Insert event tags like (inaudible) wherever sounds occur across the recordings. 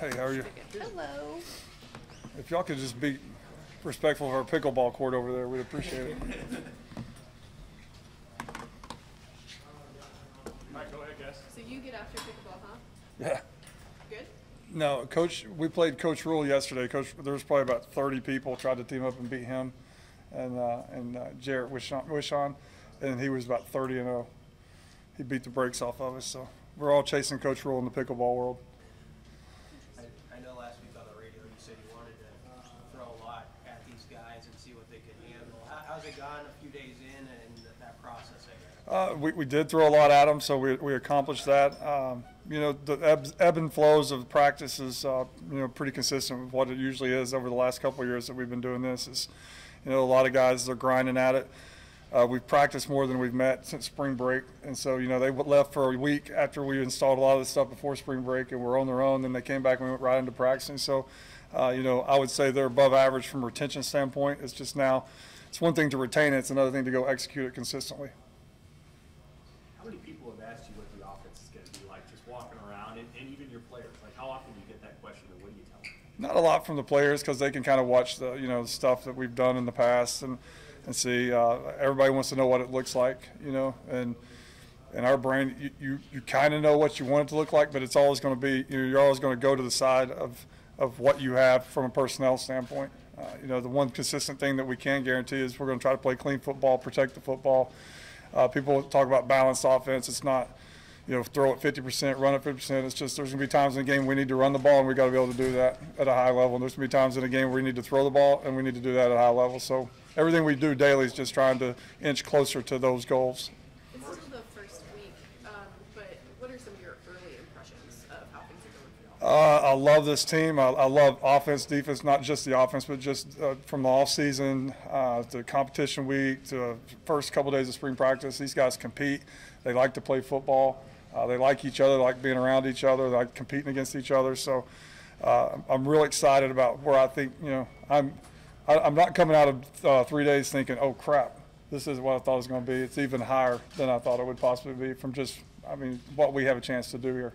Hey, how are you? Hello. If y'all could just be respectful of our pickleball court over there, we'd appreciate it. Alright, go ahead, guys. So you get after pickleball, huh? Yeah. Good. No, Coach, we played Coach Rhule yesterday. Coach, there was probably about 30 people tried to team up and beat him, and uh, and uh, Jarrett Wishon, Wishon, and he was about 30 and 0. He beat the brakes off of us. So we're all chasing Coach Rhule in the pickleball world. I, I know last week on the radio you said you wanted to throw a lot at these guys and see what they could handle. A few days in and that process, Uh, we, we did throw a lot at them, so we, we accomplished that. Um, you know, the ebbs, ebb and flows of practice is, uh, you know, pretty consistent with what it usually is over the last couple of years that we've been doing this. Is, you know, a lot of guys are grinding at it. Uh, we've practiced more than we've met since spring break, and so you know they left for a week after we installed a lot of the stuff before spring break, and we're on their own. Then they came back and we went right into practicing. So, uh, you know, I would say they're above average from a retention standpoint. It's just now, it's one thing to retain it; it's another thing to go execute it consistently. How many people have asked you what the offense is gonna be like, just walking around, and, and even your players? Like, how often do you get that question, and what do you tell them? Not a lot from the players because they can kind of watch the you know stuff that we've done in the past and and see. Uh, everybody wants to know what it looks like, you know, and in our brain, you you, you kind of know what you want it to look like, but it's always going to be you know, you're always going to go to the side of of what you have from a personnel standpoint. Uh, you know, the one consistent thing that we can guarantee is we're going to try to play clean football, protect the football. Uh, people talk about balanced offense. It's not you know, throw it 50%, run it 50%. It's just there's going to be times in the game we need to run the ball, and we got to be able to do that at a high level. And there's going to be times in the game where we need to throw the ball, and we need to do that at a high level. So everything we do daily is just trying to inch closer to those goals. It's still the first week, um, but what are some of your early impressions of how things are going for y'all? Uh, I love this team. I, I love offense, defense, not just the offense, but just uh, from the off season uh, to competition week to first couple days of spring practice. These guys compete. They like to play football. Uh, they like each other, they like being around each other, they like competing against each other. So uh, I'm really excited about where I think you know I'm. I, I'm not coming out of uh, three days thinking, oh crap, this is what I thought it was going to be. It's even higher than I thought it would possibly be from just, I mean, what we have a chance to do here.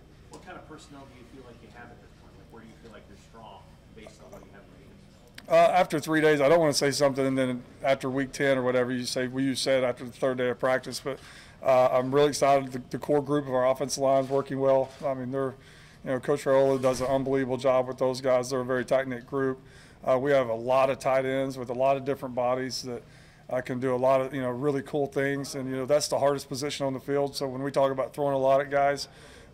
Kind of personnel do you feel like you have at this point? Like, where do you feel like you're strong based on what you have in? Uh, after three days, I don't want to say something, and then after week 10 or whatever, you say, well, you said after the third day of practice, but uh, I'm really excited. The, the core group of our offensive line is working well. I mean, they're, you know, Coach Raiola does an unbelievable job with those guys. They're a very tight knit group. Uh, we have a lot of tight ends with a lot of different bodies that uh, can do a lot of, you know, really cool things. And, you know, that's the hardest position on the field. So when we talk about throwing a lot at guys,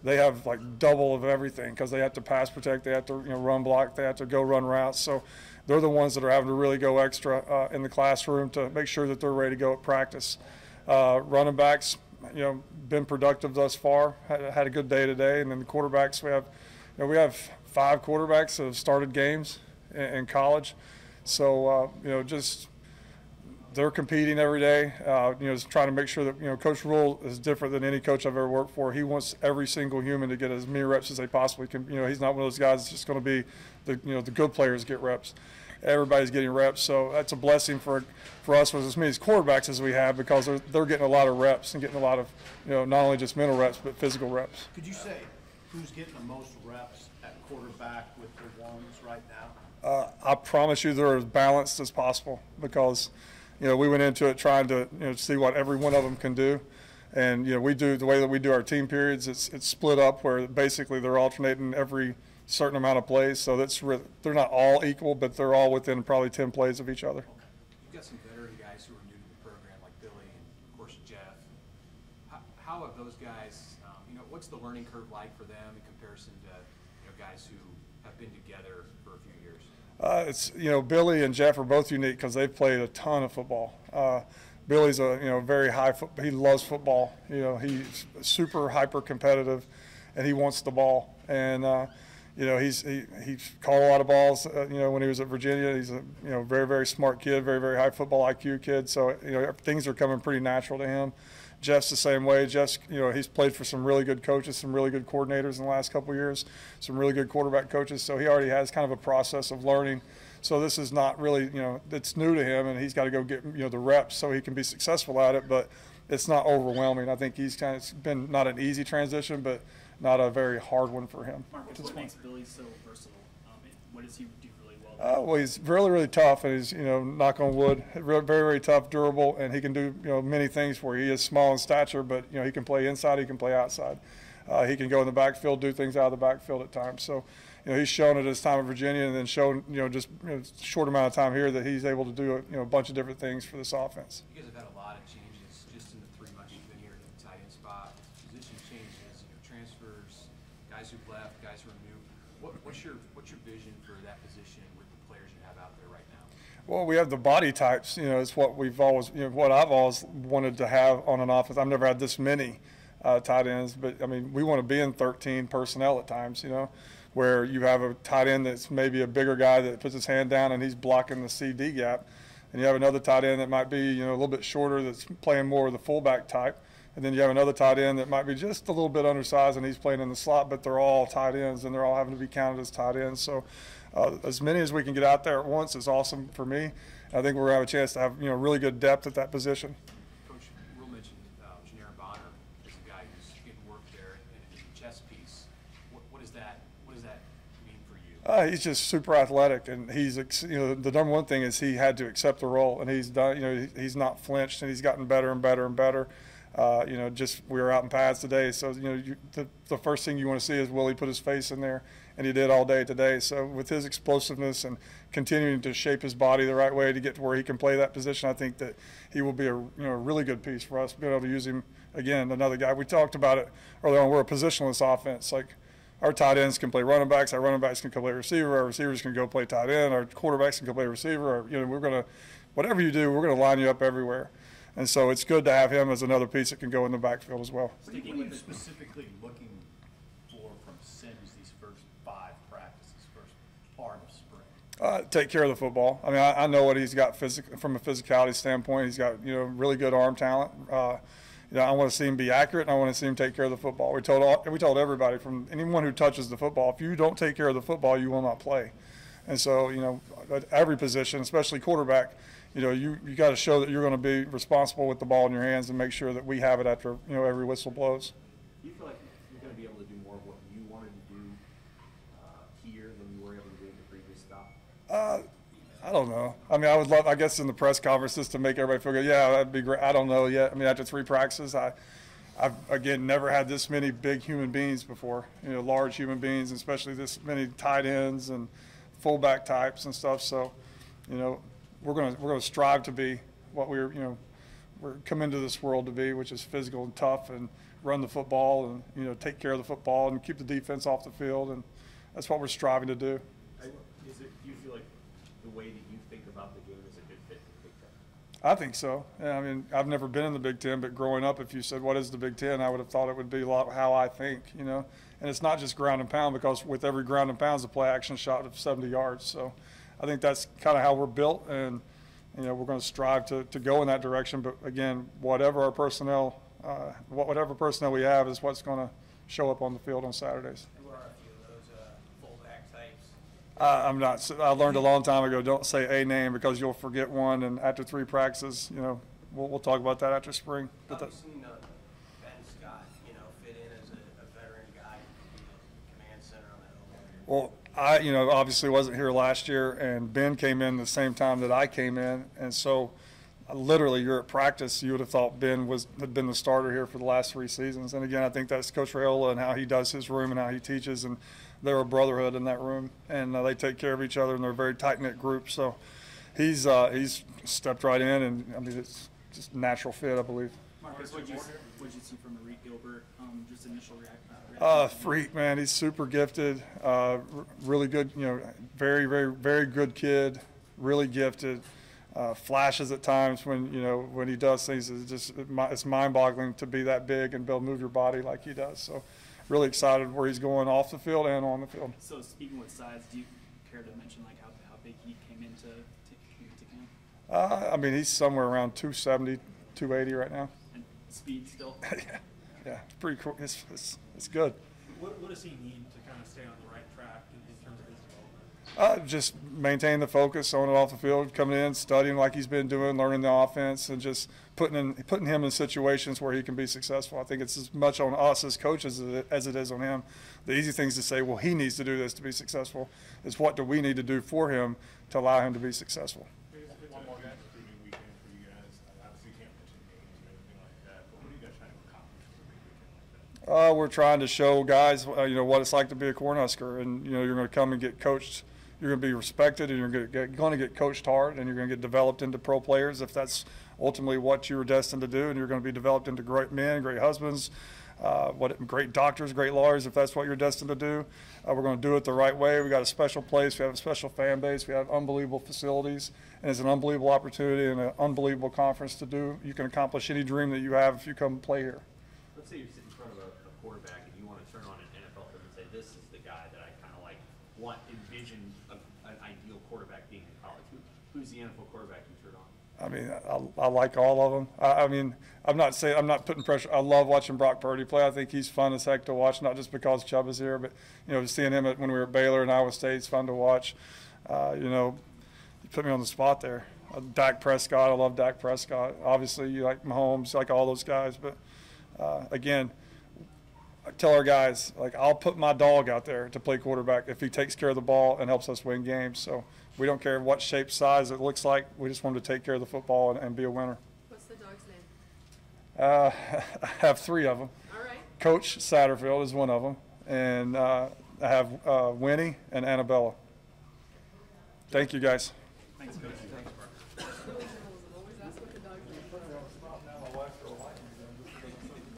they have like double of everything because they have to pass protect, they have to, you know, run block, they have to go run routes. So they're the ones that are having to really go extra uh, in the classroom to make sure that they're ready to go at practice. Uh, running backs, you know, been productive thus far. Had, had a good day today, and then the quarterbacks. We have, you know, we have five quarterbacks that have started games in, in college, so uh, you know, just they're competing every day. Uh, you know, just trying to make sure that you know, Coach Rhule is different than any coach I've ever worked for. He wants every single human to get as many reps as they possibly can. You know, he's not one of those guys that's just going to be the you know the good players get reps everybody's getting reps. So that's a blessing for for us with as many quarterbacks as we have because they're, they're getting a lot of reps and getting a lot of you know not only just mental reps but physical reps. Could you say who's getting the most reps at quarterback with the ones right now? Uh, I promise you they're as balanced as possible because you know we went into it trying to you know see what every one of them can do. And you know we do the way that we do our team periods. It's it's split up where basically they're alternating every certain amount of plays. So that's re- they're not all equal, but they're all within probably 10 plays of each other. You've got some veteran guys who are new to the program, like Billy and of course Jeff. How, how have those guys, um, you know, what's the learning curve like for them in comparison to you know guys who have been together for a few years? Uh, it's you know Billy and Jeff are both unique because they've played a ton of football. Uh, Billy's a you know very high foot. He loves football. You know he's super hyper competitive, and he wants the ball. And uh, you know, he's he he caught a lot of balls. Uh, you know, when he was at Virginia, he's a you know very very smart kid, very very high football IQ kid. So you know things are coming pretty natural to him. Jeff's the same way. Jeff's you know he's played for some really good coaches, some really good coordinators in the last couple years, some really good quarterback coaches. So he already has kind of a process of learning So this is not really, you know, it's new to him, and he's got to go get, you know, the reps so he can be successful at it. But it's not overwhelming. I think he's kind of it's been not an easy transition, but not a very hard one for him. Marcus, what makes Billy so versatile? Um, what does he do really well? Uh, well, he's really, really tough, and he's, you know, knock on wood, very, very tough, durable, and he can do, you know, many things for you. He is small in stature, but, you know, he can play inside, he can play outside. Uh, he can go in the backfield, do things out of the backfield at times. So, you know, he's shown at his time at Virginia and then shown, you know, just you know, short amount of time here that he's able to do, a, you know, a bunch of different things for this offense. You guys have had a lot of changes just in the three months you've been here at the tight end spot. Position changes, you know, transfers, guys who've left, guys who are new. What, what's your, what's your vision for that position with the players you have out there right now? Well, we have the body types. You know, it's what we've always, you know, what I've always wanted to have on an offense. I've never had this many uh, tight ends, but I mean, we want to be in 13 personnel at times. You know, where you have a tight end that's maybe a bigger guy that puts his hand down and he's blocking the CD gap, and you have another tight end that might be, you know, a little bit shorter that's playing more of the fullback type. And then you have another tight end that might be just a little bit undersized and he's playing in the slot, but they're all tight ends and they're all having to be counted as tight ends. So uh, as many as we can get out there at once is awesome for me. I think we're gonna have a chance to have you know really good depth at that position. Coach, Will mentioned uh, Bonner as a guy who's getting work there in in the chess piece. What, what is that, what does that mean for you? Uh, he's just super athletic, and he's you know the number one thing is he had to accept the role, and he's done. You know he's not flinched, and he's gotten better and better and better. Uh, you know, just we were out in pads today, so you know you, the the first thing you want to see is will he put his face in there, and he did all day today. So with his explosiveness and continuing to shape his body the right way to get to where he can play that position, I think that he will be a you know a really good piece for us. Being able to use him again, another guy. We talked about it earlier on. We're a positionless offense, like our tight ends can play running backs, our running backs can play receiver, our receivers can go play tight end, our quarterbacks can go play receiver. Or, you know, we're gonna, whatever you do, we're gonna line you up everywhere. And so it's good to have him as another piece that can go in the backfield as well. What are Sticking what are you with specifically looking for from Sims these first five practices, first part of spring? Uh, take care of the football. I mean, I, I know what he's got physic- from a physicality standpoint. He's got you know really good arm talent. Uh, you know, I want to see him be accurate, and I want to see him take care of the football. We told all, we told everybody from anyone who touches the football, if you don't take care of the football, you will not play. And so, you know, at every position, especially quarterback, you know, you, you got to show that you're going to be responsible with the ball in your hands and make sure that we have it after you know every whistle blows. Do you feel like you're gonna be able to do more of what you wanted to do, uh, here than you were able to do in the previous stop? Uh, I don't know. I mean, I would love, I guess, in the press conferences to make everybody feel good. Yeah, that'd be great. I don't know yet. I mean, after three practices, I, I've again never had this many big human beings before. You know, large human beings, and especially this many tight ends and fullback types and stuff. So, you know, we're gonna we're gonna strive to be what we're you know we're come into this world to be, which is physical and tough and run the football and you know take care of the football and keep the defense off the field and that's what we're striving to do. Is it, do you feel like the way that you think about the game is a good fit for the Big Ten? I think so. Yeah, I mean, I've never been in the Big Ten, but growing up, if you said, what is the Big Ten, I would have thought it would be a lot how I think, you know? And it's not just ground and pound because with every ground and pound is a play action shot of 70 yards. So I think that's kind of how we're built. And, you know, we're going to strive to, to go in that direction. But again, whatever our personnel, uh, whatever personnel we have is what's going to show up on the field on Saturdays. Who are a few of those uh, fullback types? I, I'm not. I learned a long time ago. Don't say a name because you'll forget one. And after three practices, you know, we'll, we'll talk about that after spring. But that, seen uh, Ben Scott, you know, fit in as a a veteran guy, you know, command center on that well, I, you know, obviously wasn't here last year, and Ben came in the same time that I came in, and so uh, literally, you're at practice. You would have thought Ben was had been the starter here for the last three seasons. And again, I think that's Coach Raiola and how he does his room and how he teaches, and they're a brotherhood in that room, and uh, they take care of each other, and they're a very tight knit group. So he's uh, he's stepped right in, and I mean it's just natural fit, I believe. Marcus, what'd you, what'd you see from Marie Gilbert? Um, just initial react, uh, Uh, freak, man. He's super gifted. Uh, really good, you know, very, very, very good kid. Really gifted. Uh, flashes at times when you know when he does things. It's just it's mind-boggling to be that big and be able to move your body like he does. So, really excited where he's going off the field and on the field. So speaking with size, do you care to mention like how, how big he came into, to, came into camp? Uh, I mean, he's somewhere around 270, 280 right now. And speed still? (laughs) yeah, yeah, it's pretty cool. It's, it's, it's good. What, what does he need to kind of stay on the right track in, in terms of his development? Uh, just maintain the focus on and off the field, coming in, studying like he's been doing, learning the offense, and just putting in, putting him in situations where he can be successful. I think it's as much on us as coaches as it- as it is on him. The easy thing is to say, well, he needs to do this to be successful. Is what do we need to do for him to allow him to be successful? One more guy. Big weekend for you guys. Obviously, you can't mention games or anything like that, but what are you guys trying to accomplish with a big weekend like that? Uh, we're trying to show guys, uh, you know, what it's like to be a Cornhusker, and you know, you're going to come and get coached. You're going to be respected, and you're going to get, coached hard, and you're going to get developed into pro players if that's ultimately what you were destined to do. And you're going to be developed into great men, great husbands, uh, what great doctors, great lawyers if that's what you're destined to do. Uh, we're going to do it the right way. We got a special place. We have a special fan base. We have unbelievable facilities, and it's an unbelievable opportunity and an unbelievable conference to do. You can accomplish any dream that you have if you come play here. Let's say you sit in front of a, a quarterback and you want to turn on an NFL film and say, this is the guy that I kind of like, want, envision a, an ideal quarterback being in college. Who, who's the NFL quarterback you turn on? I mean, I, I like all of them. I, I mean, I'm not saying I'm not putting pressure. I love watching Brock Purdy play. I think he's fun as heck to watch, not just because Chubba is here, but you know, seeing him at, when we were at Baylor and Iowa State is fun to watch. Uh, you know, you put me on the spot there. Uh, Dak Prescott, I love Dak Prescott. Obviously, you like Mahomes, you like all those guys, but uh, again, tell our guys like I'll put my dog out there to play quarterback if he takes care of the ball and helps us win games. So we don't care what shape, size it looks like. We just want him to take care of the football and, and be a winner. What's the dog's name? Uh, (laughs) I have three of them. All right. Coach Satterfield is one of them, and uh, I have uh, Winnie and Annabella. Thank you, guys. Thanks, Coach. Thanks, Mark.